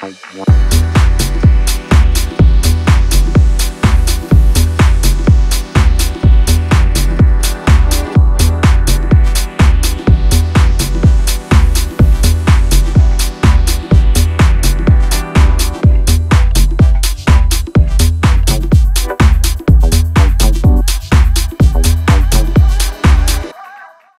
I want.